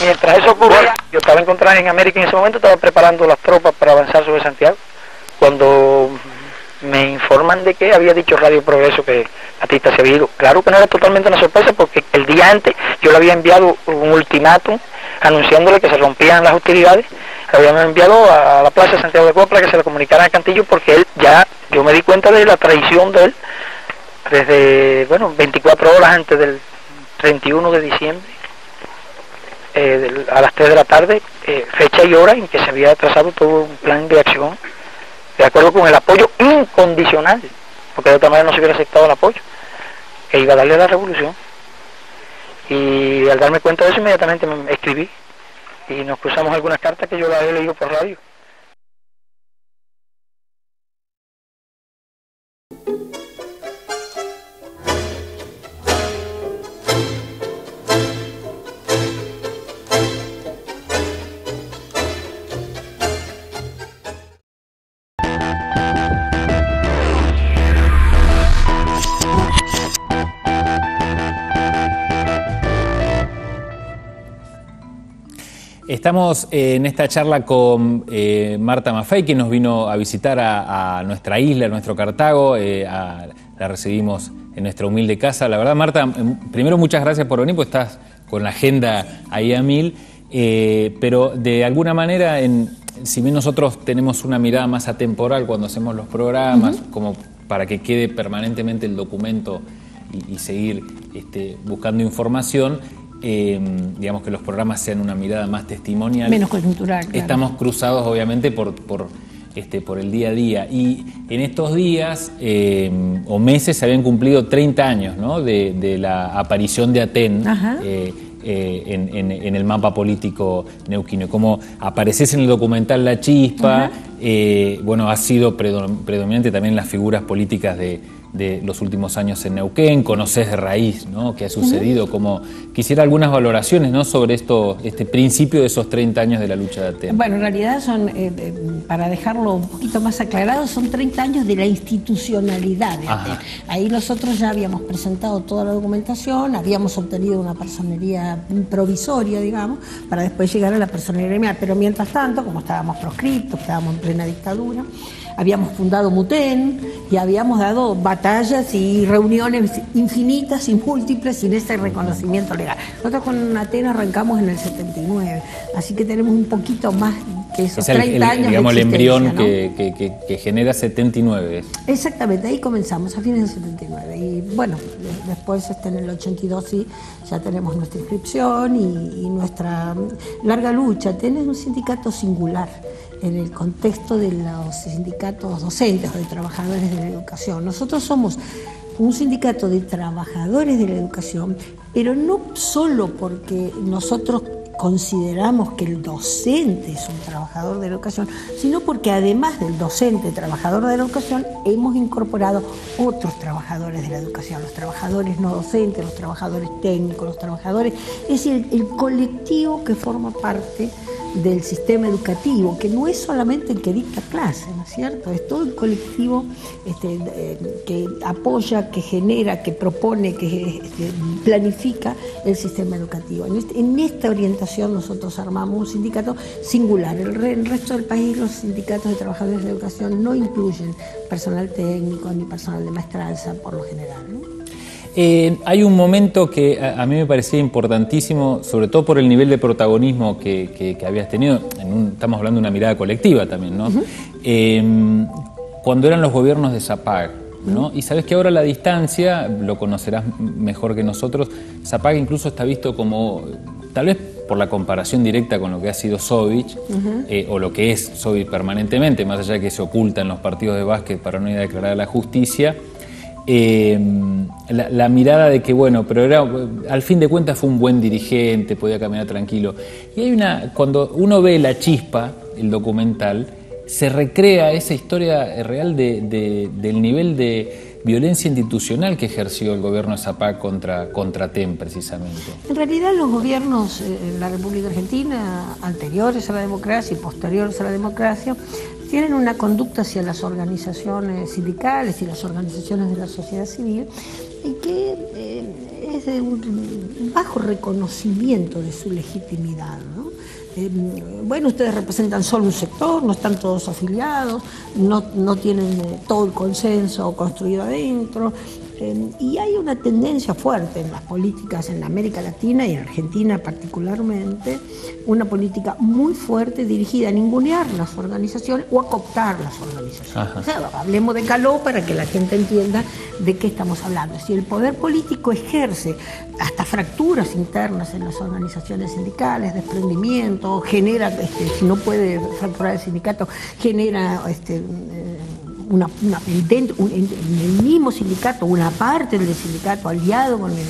Mientras eso ocurría, yo estaba encontrado en América en ese momento, estaba preparando las tropas para avanzar sobre Santiago. Cuando me informan de que había dicho Radio Progreso que Batista se había ido. Claro que no era totalmente una sorpresa porque el día antes yo le había enviado un ultimátum anunciándole que se rompían las hostilidades. Le habían enviado a la Plaza de Santiago de Cuba para que se le comunicara a Cantillo porque él ya, yo me di cuenta de la traición de él desde, bueno, 24 horas antes del 31 de diciembre eh, a las 3 de la tarde, eh, fecha y hora en que se había trazado todo un plan de acción, de acuerdo con el apoyo incondicional, porque de otra manera no se hubiera aceptado el apoyo, que iba a darle a la revolución. Y al darme cuenta de eso, inmediatamente me escribí y nos cruzamos algunas cartas que yo las he leído por radio. Estamos eh, en esta charla con eh, Marta Maffei, que nos vino a visitar a, nuestra isla, a nuestro Cartago. Eh, la recibimos en nuestra humilde casa. La verdad, Marta, em, primero muchas gracias por venir, porque estás con la agenda ahí a mil. pero de alguna manera, en, si bien nosotros tenemos una mirada más atemporal cuando hacemos los programas, como para que quede permanentemente el documento y, seguir este, buscando información, Em, digamos que los programas sean una mirada más testimonial. Menos coyuntural. Estamos cruzados obviamente por, por, este, por el día a día. Y en estos días em, o meses se habían cumplido 30 años ¿no? de, la aparición de Aten. Eh, eh, en, el mapa político neuquino. Como apareces en el documental La Chispa, eh, bueno, ha sido predominante también las figuras políticas de, de los últimos años en Neuquén, conoces de raíz, ¿no? ¿Qué ha sucedido? Como quisiera algunas valoraciones, ¿no? Sobre esto, este principio de esos 30 años de la lucha de Atenas. Bueno, en realidad son, eh, para dejarlo un poquito más aclarado, son 30 años de la institucionalidad de Atenas. Ahí nosotros ya habíamos presentado toda la documentación, habíamos obtenido una personería provisoria, digamos, para después llegar a la personería gremial. Pero mientras tanto, como estábamos proscriptos, estábamos en plena dictadura, habíamos fundado Mutén y habíamos dado batallas y reuniones infinitas y múltiples sin ese reconocimiento legal. Nosotros con Atenas arrancamos en el 79, así que tenemos un poquito más que esos 30 años. Digamos el embrión que, genera 79. Exactamente, ahí comenzamos, a fines del 79. Y bueno, después este, en el 82 sí, ya tenemos nuestra inscripción y, y nuestra larga lucha. Tenés un sindicato singular en el contexto de los sindicatos docentes o de trabajadores de la educación. Nosotros somos un sindicato de trabajadores de la educación, pero no solo porque nosotros consideramos que el docente es un trabajador de la educación, sino porque además del docente trabajador de la educación, hemos incorporado otros trabajadores de la educación, los trabajadores no docentes, los trabajadores técnicos, los trabajadores, es decir, el colectivo que forma parte del sistema educativo, que no es solamente el que dicta clase, ¿no es cierto? Es todo el colectivo este, que apoya, que genera, que propone, que este, planifica el sistema educativo. Este, en, esta orientación nosotros armamos un sindicato singular. El, el, resto del país los sindicatos de trabajadores de educación no incluyen personal técnico ni personal de maestranza por lo general. Eh, hay un momento que a, mí me parecía importantísimo, sobre todo por el nivel de protagonismo que, habías tenido, estamos hablando de una mirada colectiva también, ¿no? Em, cuando eran los gobiernos de Zapag, ¿no? Y sabes que ahora la distancia, lo conocerás mejor que nosotros, Zapag incluso está visto como, tal vez por la comparación directa con lo que ha sido Sovich, eh, o lo que es Sovich permanentemente, más allá de que se oculta en los partidos de básquet para no ir a declarar a la justicia, eh, la, mirada de que, bueno, pero era, al fin de cuentas fue un buen dirigente, podía caminar tranquilo. Y hay una, cuando uno ve La Chispa, el documental, se recrea esa historia real del nivel de violencia institucional que ejerció el gobierno de Zapag contra, contra TEM, precisamente. En realidad los gobiernos en la República Argentina, anteriores a la democracia y posteriores a la democracia, tienen una conducta hacia las organizaciones sindicales y las organizaciones de la sociedad civil y que eh, es de un bajo reconocimiento de su legitimidad. Eh, bueno, ustedes representan solo un sector, no están todos afiliados, no, no tienen eh, todo el consenso construido adentro, y hay una tendencia fuerte en las políticas en América Latina y en Argentina particularmente, una política muy fuerte dirigida a ningunear las organizaciones o a cooptar las organizaciones. hablemos de caló para que la gente entienda de qué estamos hablando. Si el poder político ejerce hasta fracturas internas en las organizaciones sindicales, desprendimiento, genera, este, si no puede fracturar el sindicato, genera este, una, dentro, en el mismo sindicato, una parte del sindicato aliado con el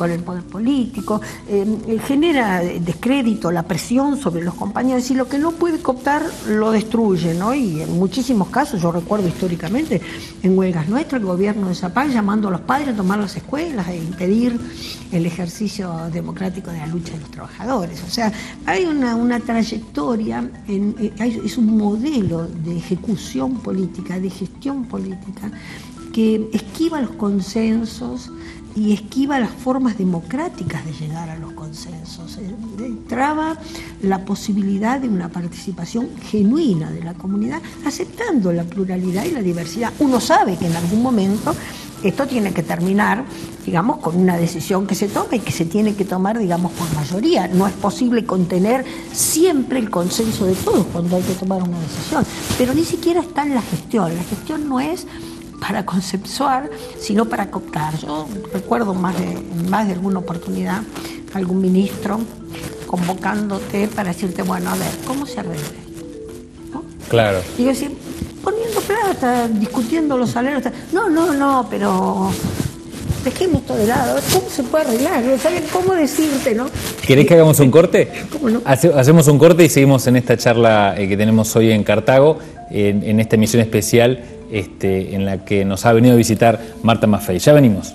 con el poder político, eh, genera descrédito, la presión sobre los compañeros y lo que no puede cooptar lo destruye, ¿no? Y en muchísimos casos, yo recuerdo históricamente en huelgas nuestras, el gobierno de Zapal llamando a los padres a tomar las escuelas e impedir el ejercicio democrático de la lucha de los trabajadores. O sea, hay una, una trayectoria, eh, es un modelo de ejecución política, de gestión política, que esquiva los consensos, y esquiva las formas democráticas de llegar a los consensos. Eh, traba la posibilidad de una participación genuina de la comunidad, aceptando la pluralidad y la diversidad. Uno sabe que en algún momento esto tiene que terminar, digamos, con una decisión que se tome y que se tiene que tomar, digamos, por mayoría. No es posible contener siempre el consenso de todos cuando hay que tomar una decisión, pero ni siquiera está en la gestión. La gestión no es para conceptuar, sino para cooptar. Yo recuerdo más de, más de alguna oportunidad algún ministro convocándote para decirte, bueno, a ver, ¿cómo se arregla Claro. Y yo decía, poniendo plata, discutiendo los salarios. No, no, no, pero dejemos todo de lado. ¿Cómo se puede arreglar? No saben cómo decirte, ¿no? ¿Querés que hagamos un corte? ¿Cómo no? hacemos un corte y seguimos en esta charla eh, que tenemos hoy en Cartago, en, en esta emisión especial este, en la que nos ha venido a visitar Marta Maffei. Ya venimos.